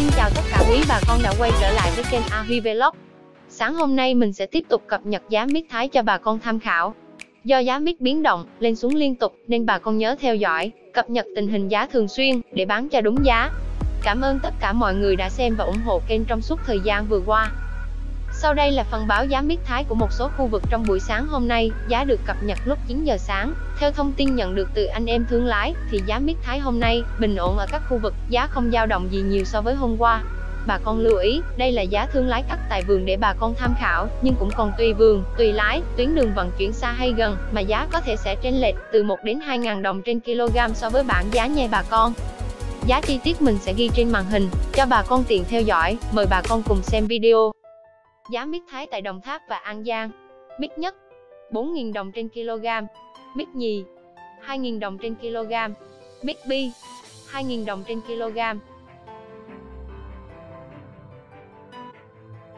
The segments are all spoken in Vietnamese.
Xin chào tất cả quý bà con đã quay trở lại với kênh A Huy Vlog. Sáng hôm nay mình sẽ tiếp tục cập nhật giá mít Thái cho bà con tham khảo. Do giá mít biến động, lên xuống liên tục nên bà con nhớ theo dõi, cập nhật tình hình giá thường xuyên để bán cho đúng giá. Cảm ơn tất cả mọi người đã xem và ủng hộ kênh trong suốt thời gian vừa qua. Sau đây là phần báo giá miết Thái của một số khu vực trong buổi sáng hôm nay, giá được cập nhật lúc 9 giờ sáng. Theo thông tin nhận được từ anh em thương lái, thì giá miết Thái hôm nay bình ổn ở các khu vực, giá không dao động gì nhiều so với hôm qua. Bà con lưu ý, đây là giá thương lái cắt tại vườn để bà con tham khảo, nhưng cũng còn tùy vườn, tùy lái, tuyến đường vận chuyển xa hay gần, mà giá có thể sẽ trên lệch từ 1 đến 2 ngàn đồng trên kg so với bảng giá nhai bà con. Giá chi tiết mình sẽ ghi trên màn hình, cho bà con tiện theo dõi, mời bà con cùng xem video. Giá mít Thái tại Đồng Tháp và An Giang. Mít nhất 4.000 đồng trên kg. Mít nhì 2.000 đồng trên kg. Mít bi 2.000 đồng trên kg.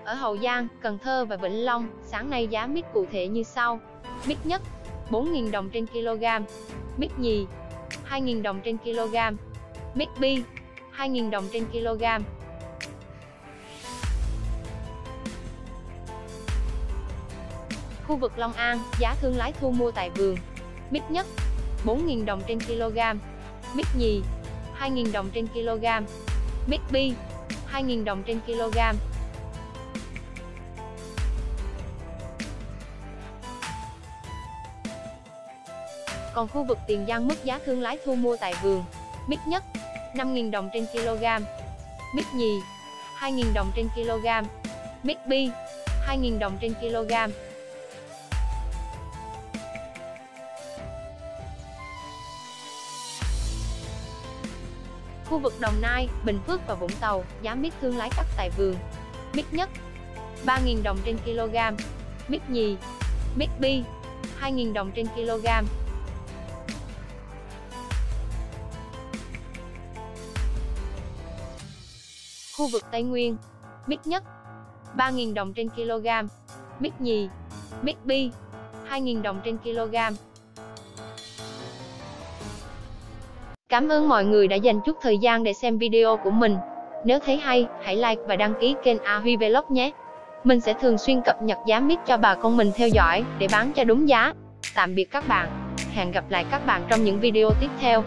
Ở Hậu Giang, Cần Thơ và Vĩnh Long, sáng nay giá mít cụ thể như sau. Mít nhất 4.000 đồng trên kg. Mít nhì 2.000 đồng trên kg. Mít bi 2.000 đồng trên kg. Khu vực Long An, giá thương lái thu mua tại vườn. Mít nhất 4.000 đồng trên kg. Mít nhì 2.000 đồng trên kg. Mít bi 2.000 đồng trên kg. Còn khu vực Tiền Giang mức giá thương lái thu mua tại vườn. Mít nhất 5.000 đồng trên kg. Mít nhì 2.000 đồng trên kg. Mít bi 2.000 đồng trên kg. Khu vực Đồng Nai, Bình Phước và Vũng Tàu, giá mít thương lái cắt tại vườn. Mít nhất 3.000 đồng trên kg. Mít nhì, mít bi 2.000 đồng trên kg. Khu vực Tây Nguyên, mít nhất 3.000 đồng trên kg. Mít nhì, mít bi 2.000 đồng trên kg. Cảm ơn mọi người đã dành chút thời gian để xem video của mình. Nếu thấy hay, hãy like và đăng ký kênh A Huy Vlog nhé. Mình sẽ thường xuyên cập nhật giá mít cho bà con mình theo dõi để bán cho đúng giá. Tạm biệt các bạn. Hẹn gặp lại các bạn trong những video tiếp theo.